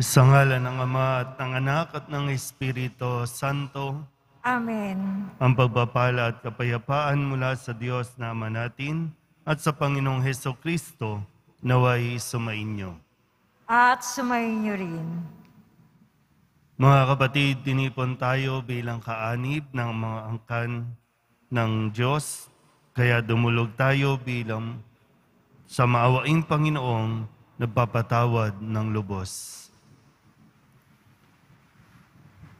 Sa ngalan ng Ama at ng Anak at ng Espiritu Santo, Amen. ang pagpapala at kapayapaan mula sa Diyos na Ama natin at sa Panginoong Heso Kristo naway sumainyo. At sumayin niyo rin. Mga kapatid, tinipon tayo bilang kaanib ng mga angkan ng Diyos, kaya dumulog tayo bilang sa maawaing Panginoong nagpapatawad ng lubos.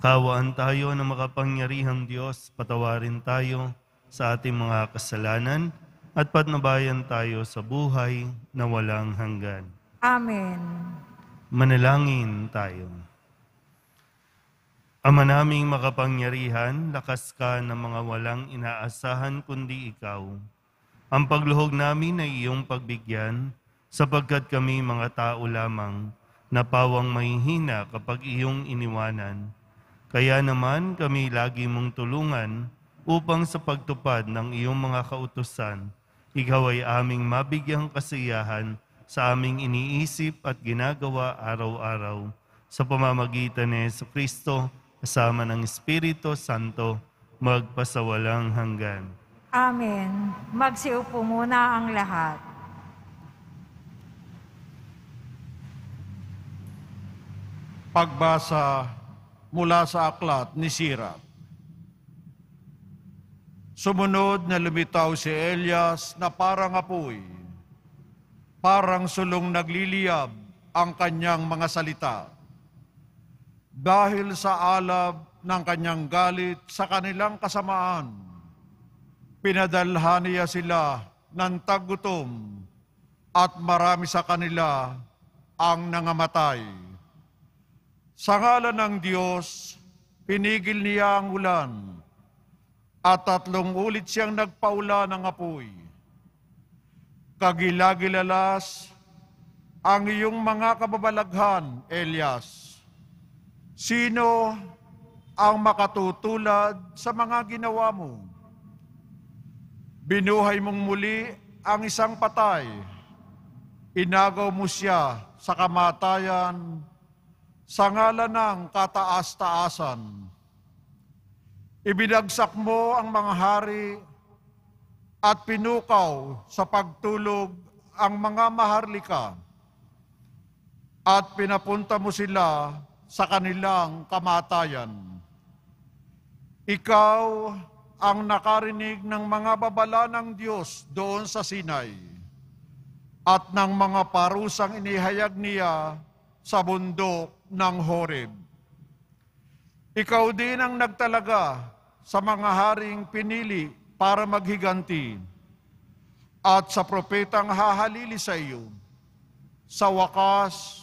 Kaawaan tayo ng makapangyarihang Diyos, patawarin tayo sa ating mga kasalanan at patnubayan tayo sa buhay na walang hanggan. Amen. Manalangin tayo. Ama naming makapangyarihan, lakas ka ng mga walang inaasahan kundi ikaw. Ang pagluhog namin ay iyong pagbigyan, sapagkat kami mga tao lamang, na pawang mahihina kapag iyong iniwanan. Kaya naman kami lagi mong tulungan upang sa pagtupad ng iyong mga kautusan, ikaw ay aming mabigyang kasiyahan sa aming iniisip at ginagawa araw-araw sa pamamagitan ni Yesu Kristo kasama ng Espiritu Santo magpasawalang hanggan. Amen. Magsiupo muna ang lahat. Pagbasa mula sa aklat ni Sirat. Sumunod na lumitaw si Elias na parang apoy, parang sulong nagliliyab ang kanyang mga salita. Dahil sa alab ng kanyang galit sa kanilang kasamaan, pinadalhan niya sila ng tagutom at marami sa kanila ang nangamatay. Sa ngalan ng Diyos, pinigil niya ang ulan at tatlong ulit siyang nagpaula ng apoy. Kagilagilalas ang iyong mga kababalaghan, Elias. Sino ang makatutulad sa mga ginawa mo? Binuhay mong muli ang isang patay. Inagaw mo siya sa kamatayan sa ngalan ng kataas-taasan. Ibinagsak mo ang mga hari at pinukaw sa pagtulog ang mga maharlika at pinapunta mo sila sa kanilang kamatayan. Ikaw ang nakarinig ng mga babala ng Diyos doon sa Sinai at ng mga parusang inihayag niya sa bundok ng Horeb. Ikaw din ang nagtalaga sa mga haring pinili para maghiganti at sa propetang hahalili sa iyo. Sa wakas,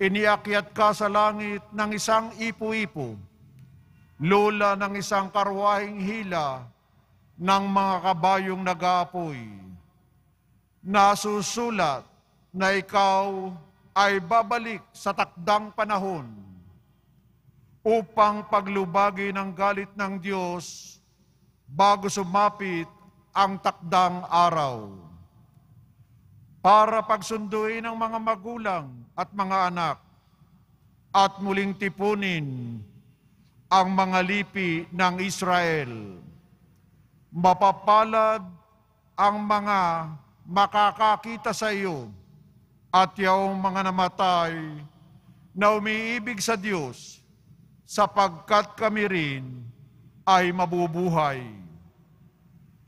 iniakyat ka sa langit ng isang ipo-ipo, lula ng isang karwahing hila ng mga kabayong nag-aapoy. Nasusulat na ikaw ay babalik sa takdang panahon upang paglubagi ng galit ng Diyos bago sumapit ang takdang araw. Para pagsunduin ng mga magulang at mga anak at muling tipunin ang mga lipi ng Israel. Mapapalad ang mga makakakita sa iyo at yung mga namatay na umiibig sa Diyos sapagkat kami rin ay mabubuhay.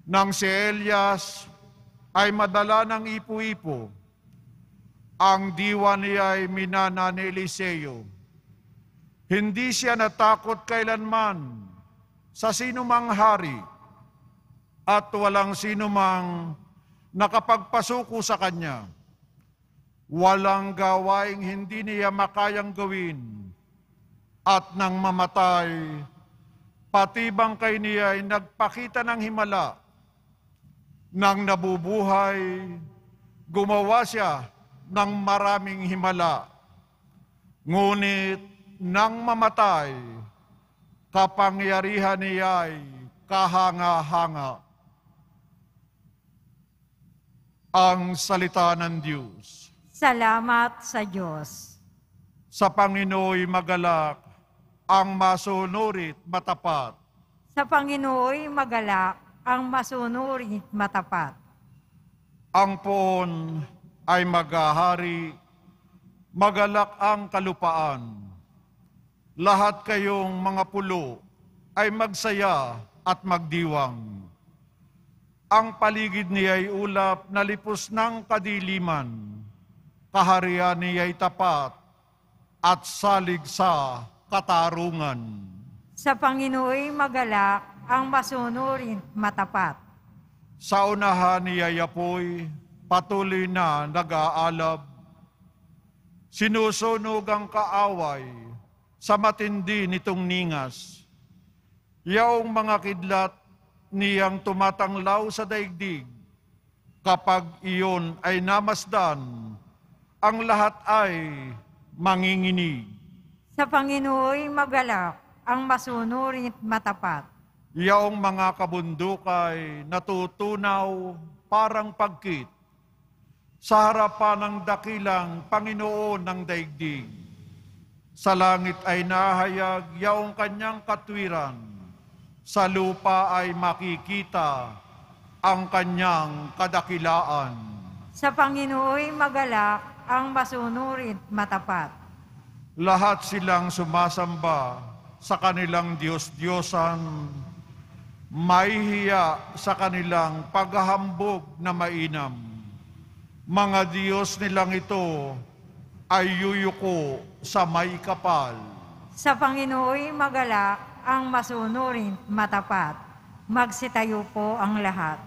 Nang si Elias ay madala ng ipo-ipo, ang diwa niya ay minana ni Eliseo. Hindi siya natakot kailanman sa sinumang hari at walang sinumang nakapagpasuko sa kanya walang gawaing hindi niya makayang gawin, at nang mamatay, pati bangkay niya ay nagpakita ng himala. Nang nabubuhay, gumawa siya ng maraming himala. Ngunit nang mamatay, kapangyarihan niya ay kahanga-hanga. Ang salita ng Diyos. Salamat sa Diyos. Sa Panginooy magalak, ang masunurit matapat. Sa Panginooy magalak ang masunurit matapat. Ang poon ay maghahari, magalak ang kalupaan. Lahat kayong mga pulo ay magsaya at magdiwang. Ang paligid niya ay ulap na lipos ng kadiliman. Kaharian niya ay tapat at salig sa katarungan. Sa Panginooy magalak ang masunurit matapat. Sa unahan ni Yayapoy, patuloy na nag-aalab. Sinusunog ang kaaway sa matindi nitong ningas. Yaong mga kidlat niyang tumatanglaw sa daigdig. Kapag iyon ay namasdan, ang lahat ay manginginig. Sa Panginooy magalak ang masunurit matapat. Yaong mga kabundukay natutunaw parang pagkit sa harapan ng dakilang Panginoon ng daigdig. Sa langit ay nahayag yaong kanyang katwiran. Sa lupa ay makikita ang kanyang kadakilaan. Sa Panginooy magalak ang masunurit matapat. Lahat silang sumasamba sa kanilang Diyos-Diyosan, may hiya sa kanilang paghahambog na mainam. Mga Diyos nilang ito ay yuyuko sa may kapal. Sa Panginooy magalak ang masunurit matapat. Magsitayo po ang lahat.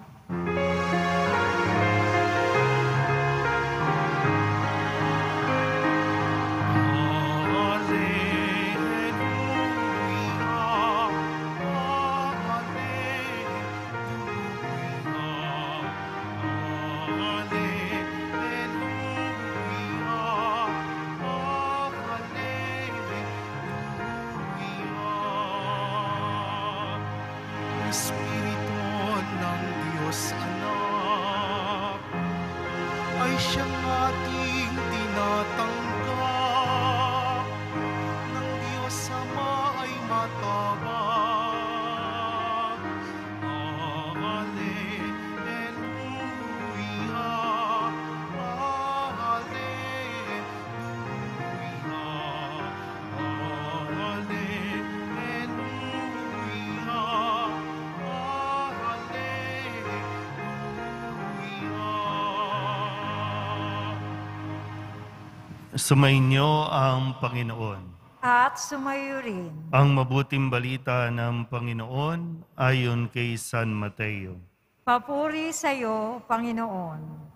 Sumainyo ang Panginoon. At sumayo rin. Ang mabuting balita ng Panginoon ayon kay San Mateo. Papuri sa iyo, Panginoon.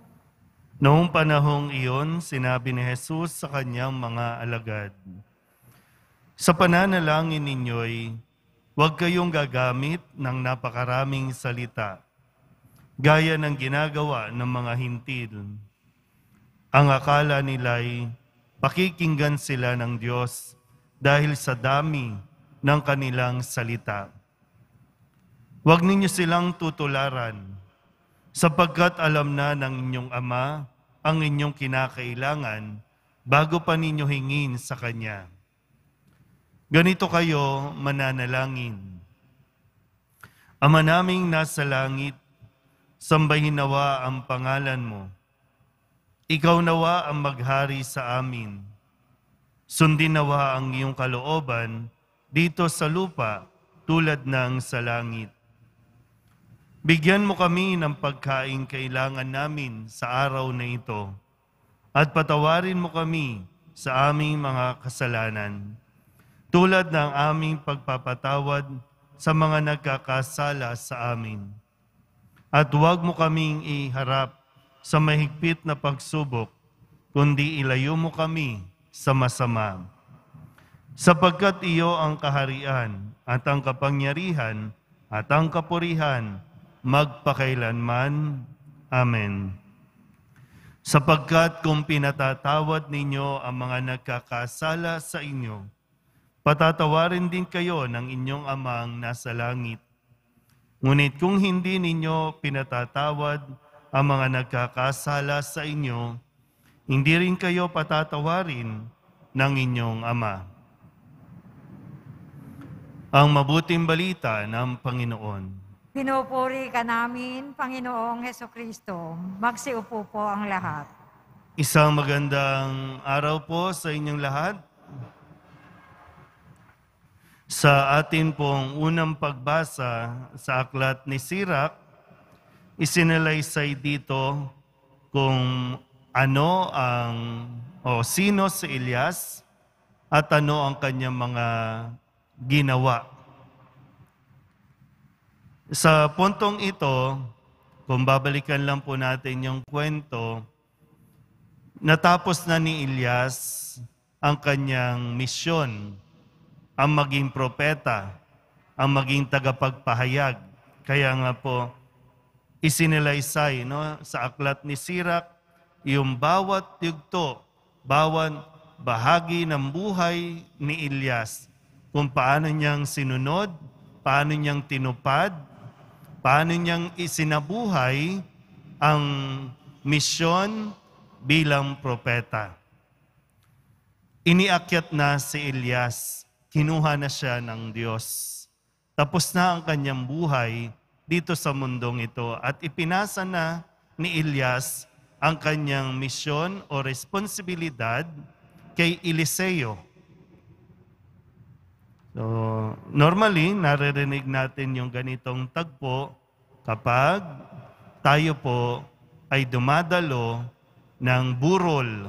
Noong panahong iyon, sinabi ni Jesus sa kanyang mga alagad, Sa pananalangin ninyo'y huwag kayong gagamit ng napakaraming salita, gaya ng ginagawa ng mga hintil. Ang akala nila'y pakikinggan sila ng Diyos dahil sa dami ng kanilang salita. Huwag ninyo silang tutularan, sapagkat alam na ng inyong Ama ang inyong kinakailangan bago pa ninyo hingin sa Kanya. Ganito kayo mananalangin. Ama naming nasa langit, sambahin nawa ang pangalan mo. Ikaw nawa ang maghari sa amin. Sundin nawa ang iyong kalooban dito sa lupa tulad ng sa langit. Bigyan mo kami ng pagkain kailangan namin sa araw na ito at patawarin mo kami sa aming mga kasalanan tulad ng aming pagpapatawad sa mga nagkakasala sa amin. At huwag mo kaming iharap sa mahigpit na pagsubok, kundi ilayo mo kami sa masama. Sapagkat iyo ang kaharian at ang kapangyarihan at ang kapurihan magpakailanman. Amen. Sapagkat kung pinatatawad ninyo ang mga nagkakasala sa inyo, patatawarin din kayo ng inyong amang nasa langit. Ngunit kung hindi ninyo pinatatawad ang mga nagkakasala sa inyo, hindi rin kayo patatawarin ng inyong ama. Ang mabuting balita ng Panginoon. Pinupuri ka namin, Panginoong Heso Kristo. Magsiupo po ang lahat. Isang magandang araw po sa inyong lahat. Sa atin pong unang pagbasa sa aklat ni Sirach, isinalaysay dito kung ano ang o sino si Elias at ano ang kanyang mga ginawa. Sa puntong ito, kung babalikan lang po natin yung kwento, natapos na ni Elias ang kanyang misyon, ang maging propeta, ang maging tagapagpahayag. Kaya nga po, isinalaysay no, sa aklat ni Sirach, yung bawat yugto, bawat bahagi ng buhay ni Elias, kung paano niyang sinunod, paano niyang tinupad, paano niyang isinabuhay ang misyon bilang propeta. Iniakyat na si Elias, kinuha na siya ng Diyos. Tapos na ang kanyang buhay dito sa mundong ito at ipinasa na ni Elias ang kanyang misyon o responsibilidad kay Eliseo. So, normally, naririnig natin yung ganitong tagpo kapag tayo po ay dumadalo ng burol,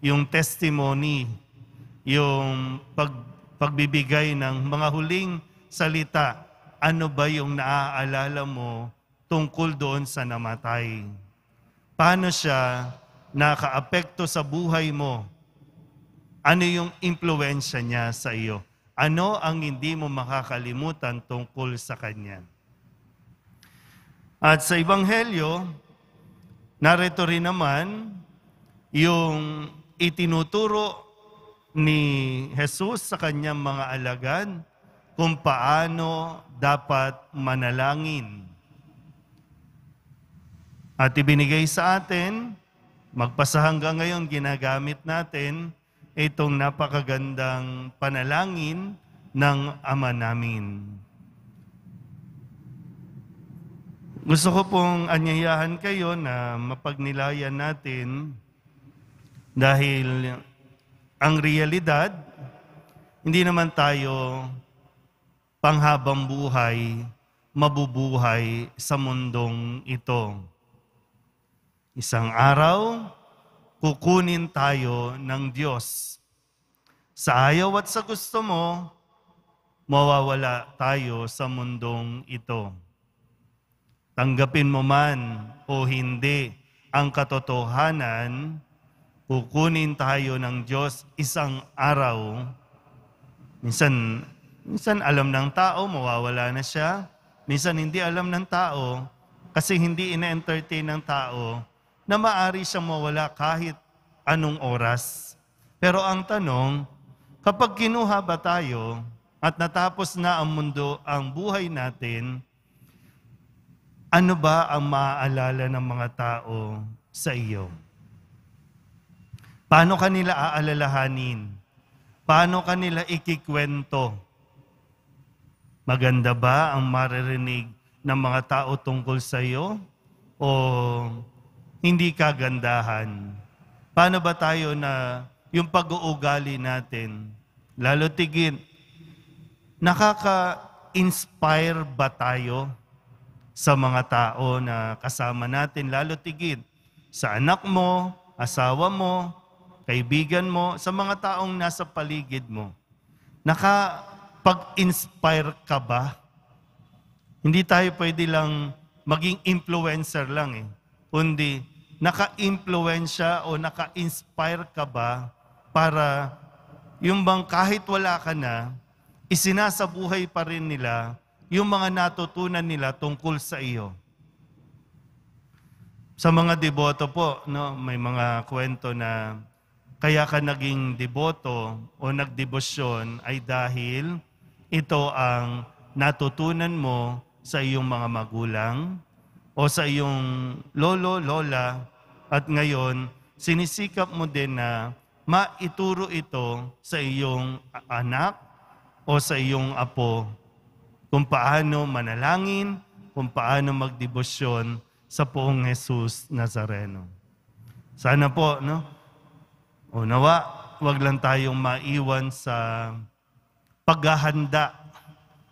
yung testimony, yung pag, pagbibigay ng mga huling salita. Ano ba yung naaalala mo tungkol doon sa namatay? Paano siya nakaapekto sa buhay mo? Ano yung impluensya niya sa iyo? Ano ang hindi mo makakalimutan tungkol sa Kanya? At sa Ebanghelyo, narito rin naman yung itinuturo ni Jesus sa kanyang mga alagad kung paano dapat manalangin. At ibinigay sa atin, magpasa hanggang ngayon ginagamit natin itong napakagandang panalangin ng Ama namin. Gusto ko pong anyayahan kayo na mapagnilayan natin dahil ang realidad, hindi naman tayo panghabang buhay, mabubuhay sa mundong ito. Isang araw, kukunin tayo ng Diyos. Sa ayaw at sa gusto mo, mawawala tayo sa mundong ito. Tanggapin mo man o hindi ang katotohanan, kukunin tayo ng Diyos isang araw. Minsan, minsan alam ng tao, mawawala na siya. Minsan hindi alam ng tao, kasi hindi ina-entertain ng tao, na maari siyang mawala kahit anong oras. Pero ang tanong, kapag kinuha ba tayo at natapos na ang mundo, ang buhay natin, ano ba ang maaalala ng mga tao sa iyo? Paano kanila aalalahanin? Paano kanila ikikwento? Maganda ba ang maririnig ng mga tao tungkol sa iyo? O hindi kagandahan? Paano ba tayo na yung pag-uugali natin, lalo tigit, nakaka-inspire ba tayo sa mga tao na kasama natin, lalo tigit sa anak mo, asawa mo, kaibigan mo, sa mga taong nasa paligid mo. Nakapag-inspire ka ba? Hindi tayo pwede lang maging influencer lang eh. Kundi naka-impluensya o naka-inspire ka ba para yung bang kahit wala ka na, isinasabuhay pa rin nila yung mga natutunan nila tungkol sa iyo. Sa mga deboto po, no, may mga kwento na kaya ka naging deboto o nagdebosyon ay dahil ito ang natutunan mo sa iyong mga magulang o sa iyong lolo, lola at ngayon sinisikap mo din na maituro ito sa iyong anak o sa iyong apo kung paano manalangin, kung paano magdebosyon sa poong Jesus Nazareno. Sana po, no? O nawa, wag lang tayong maiwan sa paghahanda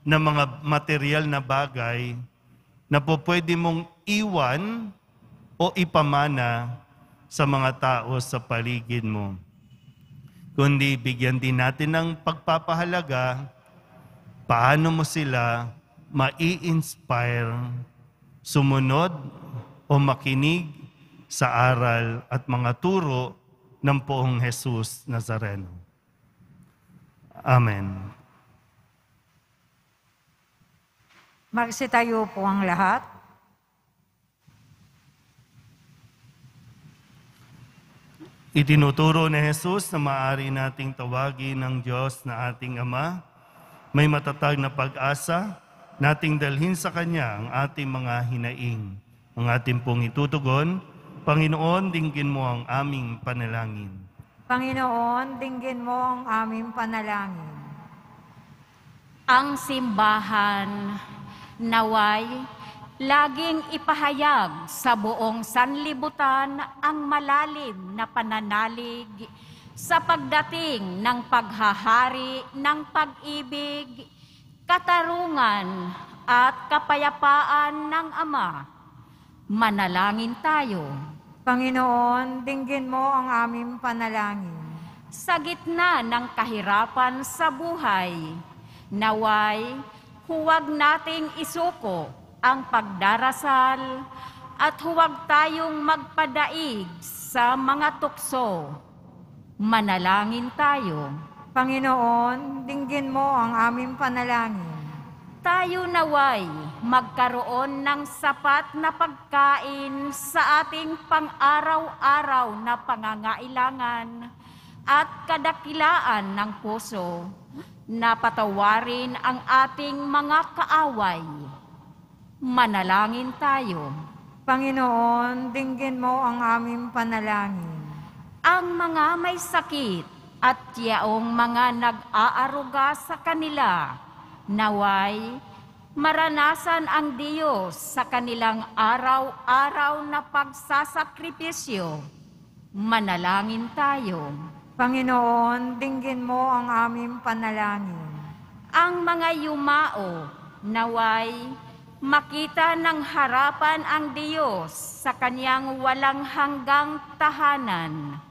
ng mga material na bagay na po pwede mong iwan o ipamana sa mga tao sa paligid mo. Kundi bigyan din natin ng pagpapahalaga paano mo sila mai-inspire sumunod o makinig sa aral at mga turo ng poong Jesus Nazareno. Amen. Magsitayo po ang lahat. Itinuturo ni Jesus na maaari nating tawagin ng Diyos na ating Ama. May matatag na pag-asa, nating dalhin sa Kanya ang ating mga hinaing. Ang ating pong itutugon, Panginoon, dinggin mo ang aming panalangin. Panginoon, dinggin mo ang aming panalangin. ang simbahan naway laging ipahayag sa buong sanlibutan ang malalim na pananalig sa pagdating ng paghahari ng pag-ibig, katarungan at kapayapaan ng Ama. Manalangin tayo. Panginoon, dinggin mo ang aming panalangin. sa gitna ng kahirapan sa buhay, naway huwag nating isuko ang pagdarasal at huwag tayong magpadaig sa mga tukso. Manalangin tayo. Panginoon, dinggin mo ang aming panalangin. Tayo naway magkaroon ng sapat na pagkain sa ating pang-araw-araw na pangangailangan at kadakilaan ng puso na patawarin ang ating mga kaaway. Manalangin tayo. Panginoon, dinggin mo ang aming panalangin. Ang mga may sakit at yaong mga nag-aaruga sa kanila, naway maranasan ang Diyos sa kanilang araw-araw na pagsasakripisyo. Manalangin tayo. Panginoon, dinggin mo ang aming panalangin. Ang mga yumao, naway makita ng harapan ang Diyos sa kanyang walang hanggang tahanan.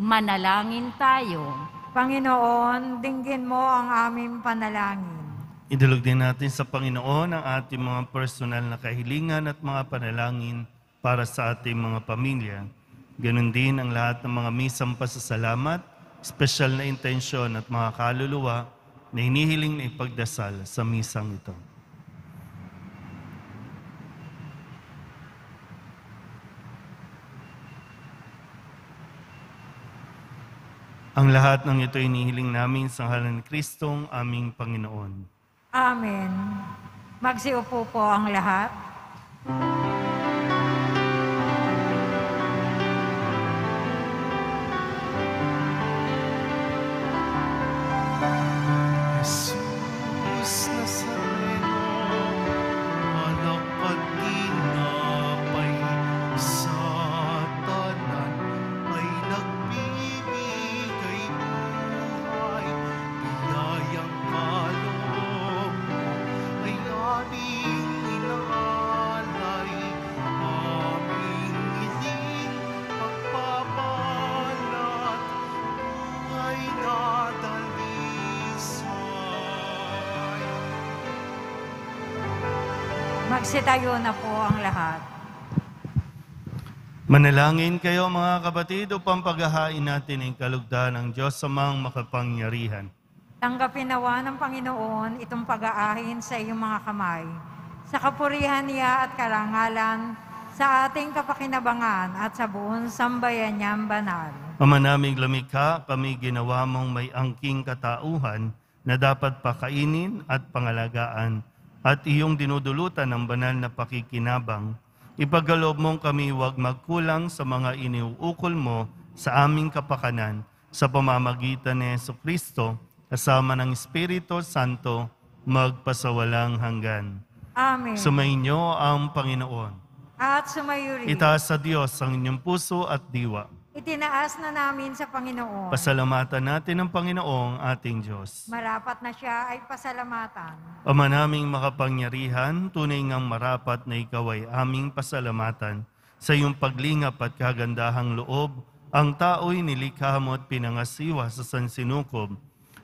Manalangin tayo. Panginoon, dinggin mo ang aming panalangin. Idulog din natin sa Panginoon ang ating mga personal na kahilingan at mga panalangin para sa ating mga pamilya. Ganon din ang lahat ng mga misang pasasalamat, special na intensyon at mga kaluluwa na hinihiling na ipagdasal sa misang ito. Ang lahat ng ito inihiling namin sa ngalan ni Kristong aming Panginoon. Amen. Magsiupo po ang lahat. Jesus Magsitayo na po ang lahat. Manalangin kayo mga kapatid upang paghahain natin ang kalugdan ng Diyos sa mga makapangyarihan. Tanggapin nawa ng Panginoon itong pag-aahin sa iyong mga kamay. Sa kapurihan niya at karangalan, sa ating kapakinabangan at sa buong sambayan niyang banal. Ama naming lumikha, kami ginawa mong may angking katauhan na dapat pakainin at pangalagaan at iyong dinudulutan ng banal na pakikinabang. Ipagalob mong kami huwag magkulang sa mga iniuukol mo sa aming kapakanan sa pamamagitan ni Yesu Kristo kasama ng Espiritu Santo magpasawalang hanggan. Amen. Sumainyo ang Panginoon. at sumayo rin. Itaas sa Diyos ang inyong puso at diwa. Itinaas na namin sa Panginoon. Pasalamatan natin ang Panginoong ating Diyos. Marapat na siya ay pasalamatan. Ama naming makapangyarihan, tunay ngang marapat na ikaw ay aming pasalamatan. Sa iyong paglingap at kagandahang loob, ang tao'y nilikha mo at pinangasiwa sa sansinukob.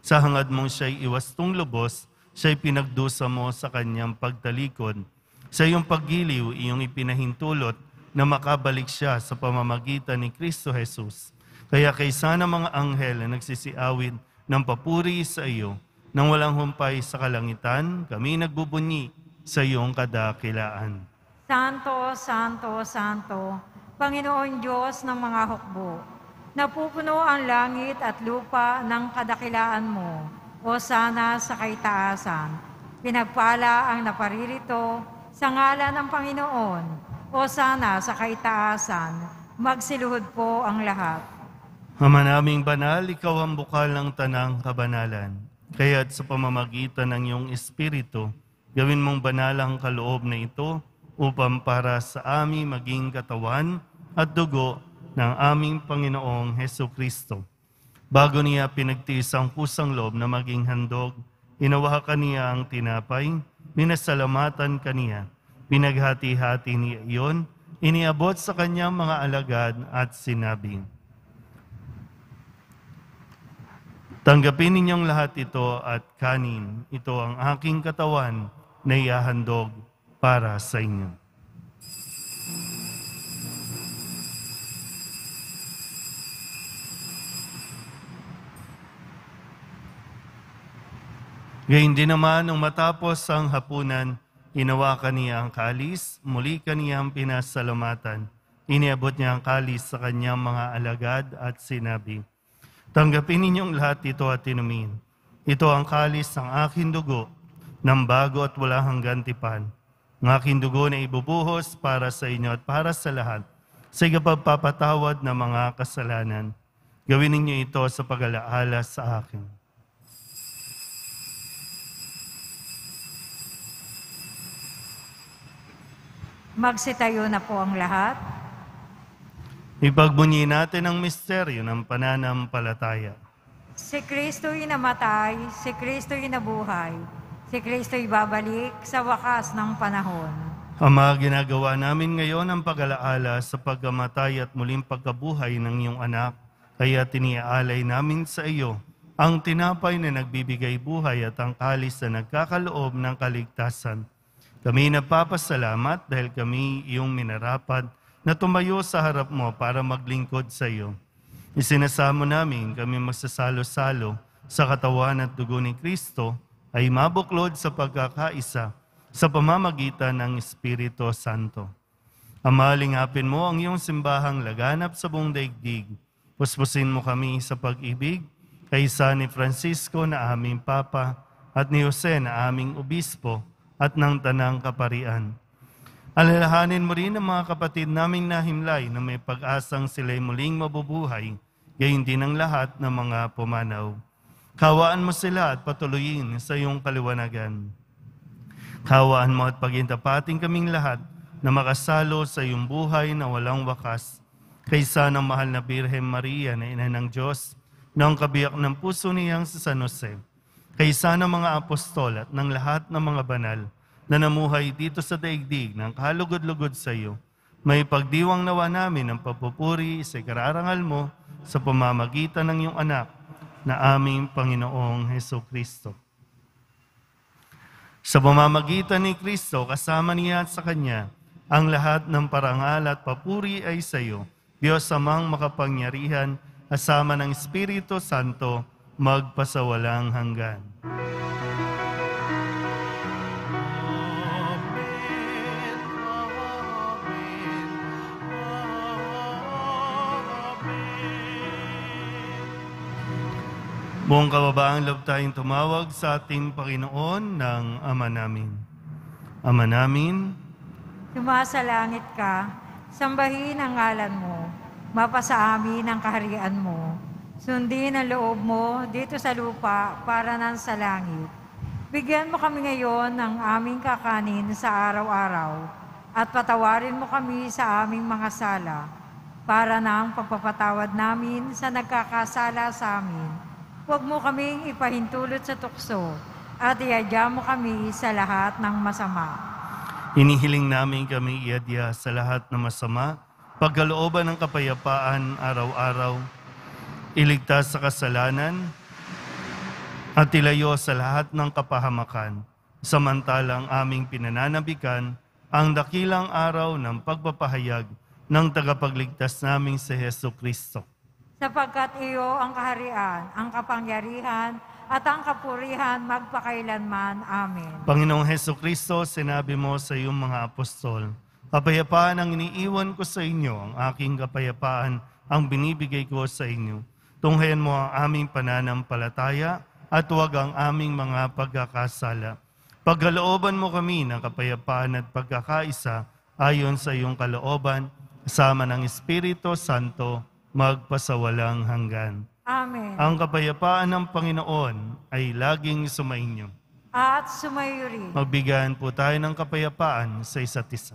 Sa hangad mong siya'y iwastong lubos, siya'y pinagdusa mo sa kanyang pagtalikod. Sa iyong paggiliw, iyong ipinahintulot na makabalik siya sa pamamagitan ni Kristo Jesus. Kaya kaysa ng mga anghel na nagsisiawit ng papuri sa iyo, nang walang humpay sa kalangitan, kami nagbubunyi sa iyong kadakilaan. Santo, Santo, Santo, Panginoon Diyos ng mga hukbo, napupuno ang langit at lupa ng kadakilaan mo, o sana sa kaitaasan. Pinagpala ang naparirito sa ngalan ng Panginoon, o sana sa kaitaasan. Magsiluhod po ang lahat. Ama naming banal, ikaw ang bukal ng tanang kabanalan. Kaya't sa pamamagitan ng iyong Espiritu, gawin mong banal ang kaloob na ito upang para sa amin maging katawan at dugo ng aming Panginoong Heso Kristo. Bago niya pinagtiis ang kusang loob na maging handog, inawakan niya ang tinapay, minasalamatan kaniya, pinaghati-hati niya iyon, iniabot sa kanyang mga alagad at sinabi, Tanggapin ninyong lahat ito at kanin. Ito ang aking katawan na ihahandog para sa inyo. Gayun din naman, nung matapos ang hapunan, inawakan niya ang kalis, muli kaniyang pinasalamatan. Iniabot niya ang kalis sa kanyang mga alagad at sinabi, Tanggapin ninyong lahat ito at inumin. Ito ang kalis ng aking dugo, ng bago at wala hanggang tipan. Ang aking dugo na ibubuhos para sa inyo at para sa lahat, sa ikapagpapatawad ng mga kasalanan. Gawin ninyo ito sa pag-alaala sa akin. Magsitayo na po ang lahat. Ipagbunyi natin ang misteryo ng pananampalataya. Si Kristo'y namatay, si Kristo'y nabuhay, si Kristo'y babalik sa wakas ng panahon. Ama, ginagawa namin ngayon ang pag-alaala sa pagkamatay at muling pagkabuhay ng iyong anak, kaya tiniaalay namin sa iyo ang tinapay na nagbibigay buhay at ang kalis na nagkakaloob ng kaligtasan. Kami nagpapasalamat dahil kami iyong minarapat na tumayo sa harap mo para maglingkod sa iyo. Isinasamo namin kami magsasalo-salo sa katawan at dugo ni Kristo ay mabuklod sa pagkakaisa sa pamamagitan ng Espiritu Santo. Ama, lingapin mo ang iyong simbahang laganap sa buong daigdig. Puspusin mo kami sa pag-ibig kaysa ni Francisco na aming Papa at ni Jose na aming Obispo at ng Tanang Kaparian. Alalahanin mo rin ang mga kapatid naming nahimlay na may pag-asang sila'y muling mabubuhay, gayon din ang lahat ng mga pumanaw. Kawaan mo sila at patuloyin sa iyong kaliwanagan. Kawaan mo at pagintapating kaming lahat na makasalo sa iyong buhay na walang wakas, kaysa ng mahal na Birhen Maria na ina ng Diyos, na ang kabiyak ng puso niyang sa San Jose, kaysa ng mga apostol at ng lahat ng mga banal na namuhay dito sa daigdig ng kalugod-lugod sa iyo, may pagdiwang nawa namin ang papupuri sa kararangal mo sa pamamagitan ng iyong anak na aming Panginoong Heso Kristo. Sa pamamagitan ni Kristo, kasama niya at sa Kanya, Ang lahat ng parangal at papuri ay sa iyo, Diyos amang makapangyarihan, asama ng Espiritu Santo, magpasawalang hanggan. Buong kababaang loob tayong tumawag sa ating Panginoon ng Ama namin. Ama namin, Sumasalangit ka, sambahin ang ngalan mo, mapasa amin ang kaharian mo. Sundin ang loob mo dito sa lupa para nan sa langit. Bigyan mo kami ngayon ng aming kakanin sa araw-araw at patawarin mo kami sa aming mga sala para ng pagpapatawad namin sa nagkakasala sa amin. Huwag mo kaming ipahintulot sa tukso at iadya mo kami sa lahat ng masama. Hinihiling namin kami iadya sa lahat ng masama, pagkalooban ng kapayapaan araw-araw, iligtas sa kasalanan, at ilayo sa lahat ng kapahamakan, samantalang aming pinananabikan ang dakilang araw ng pagpapahayag ng tagapagligtas naming si Heso Kristo. sapagkat iyo ang kaharian, ang kapangyarihan, at ang kapurihan magpakailanman. Amen. Panginoong Heso Kristo, sinabi mo sa iyong mga apostol, Kapayapaan ang iniiwan ko sa inyo, ang aking kapayapaan ang binibigay ko sa inyo. Tunghayan mo ang aming pananampalataya at huwag ang aming mga pagkakasala. Pagkalooban mo kami ng kapayapaan at pagkakaisa ayon sa iyong kalooban, kasama ng Espiritu Santo, magpasawalang hanggan. Amen. Ang kapayapaan ng Panginoon ay laging sumainyo. At sumayo rin. Magbigayan po tayo ng kapayapaan sa isa't isa.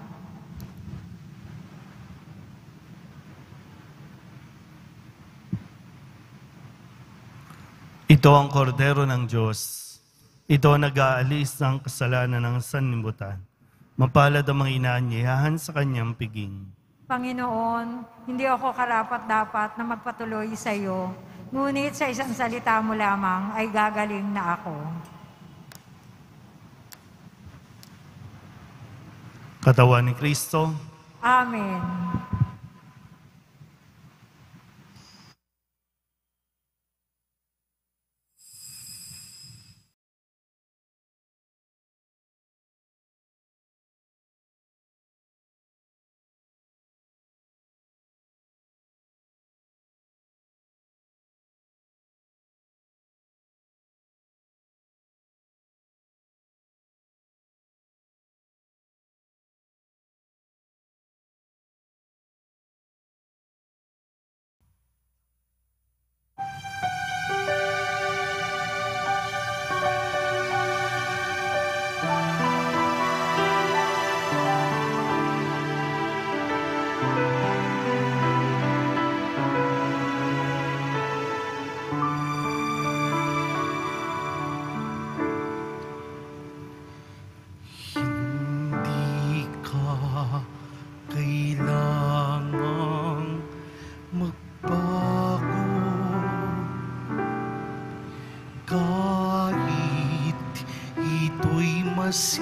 Ito ang kordero ng Diyos. Ito ang nag-aalis ng kasalanan ng sanlibutan. Mapalad ang mga inaanyayahan sa kanyang piging. Panginoon, hindi ako karapat-dapat na magpatuloy sa iyo, ngunit sa isang salita mo lamang ay gagaling na ako. Katawan ni Kristo, Amen. mercy.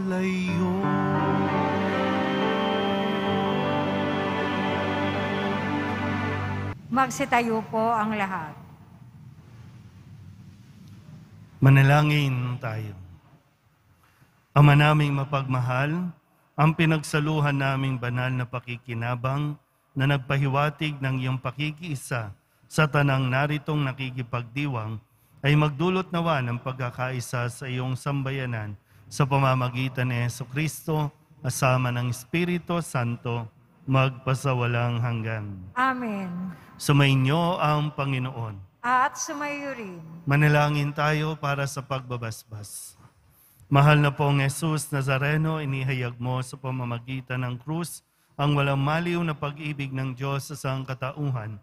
Palayo. Magsitayo po ang lahat. Manalangin tayo. Ama naming mapagmahal, ang pinagsaluhan naming banal na pakikinabang na nagpahiwatig ng iyong pakikiisa sa tanang naritong nakikipagdiwang ay magdulot nawa ng pagkakaisa sa iyong sambayanan sa pamamagitan ni Yeso Kristo asama ng Espiritu Santo magpasawalang hanggan. Amen. Sumainyo ang Panginoon. At sumayo rin. Manalangin tayo para sa pagbabasbas. Mahal na pong Jesus Nazareno, inihayag mo sa pamamagitan ng krus ang walang maliw na pag-ibig ng Diyos sa sangkatauhan.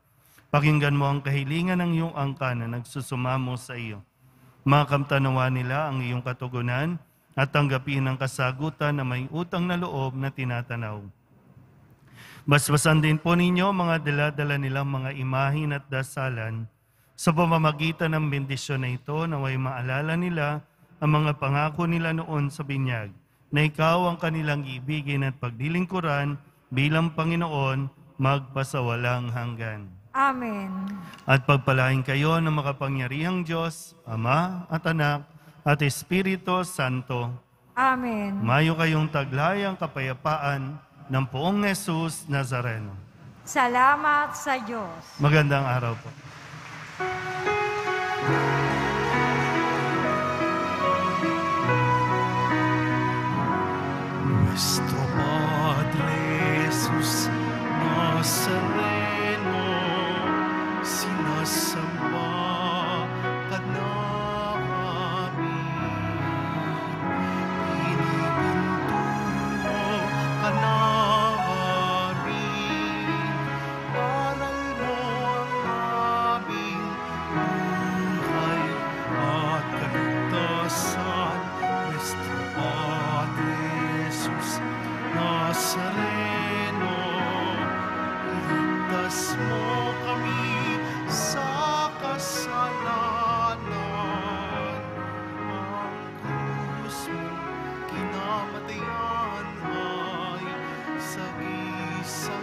Pakinggan mo ang kahilingan ng iyong angka na nagsusumamo sa iyo. Makamtanawa nila ang iyong katugunan at tanggapin ang kasagutan na may utang na loob na tinatanaw. Basbasan din po ninyo mga dala-dala nilang mga imahin at dasalan sa pamamagitan ng bendisyon na ito naway maalala nila ang mga pangako nila noon sa binyag na ikaw ang kanilang ibigin at pagdilingkuran bilang Panginoon magpasawalang hanggan. Amen. At pagpalain kayo ng makapangyarihang Diyos, Ama at Anak at Espiritu Santo. Amen. Mayo kayong taglayang kapayapaan ng poong Jesus Nazareno. Salamat sa Diyos. Magandang araw po. Nuestro Padre Jesús Nazareno, so